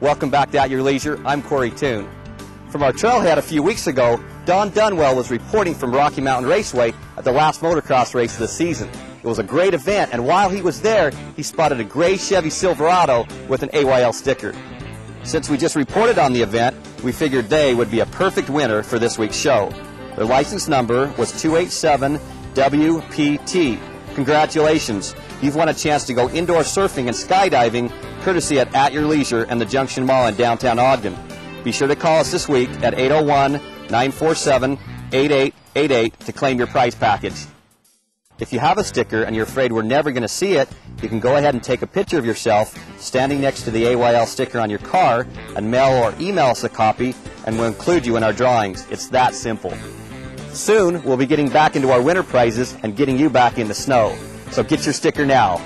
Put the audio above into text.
Welcome back to At Your Leisure. I'm Corey Toon. From our trailhead a few weeks ago, Don Dunwell was reporting from Rocky Mountain Raceway at the last motocross race of the season. It was a great event, and while he was there, he spotted a gray Chevy Silverado with an AYL sticker. Since we just reported on the event, we figured they would be a perfect winner for this week's show. Their license number was 287WPT. Congratulations! You've won a chance to go indoor surfing and skydiving courtesy at At Your Leisure and the Junction Mall in downtown Ogden. Be sure to call us this week at 801 947 8888 to claim your prize package. If you have a sticker and you're afraid we're never going to see it, you can go ahead and take a picture of yourself standing next to the AYL sticker on your car and mail or email us a copy, and we'll include you in our drawings. It's that simple. Soon, we'll be getting back into our winter prizes and getting you back in the snow. So get your sticker now.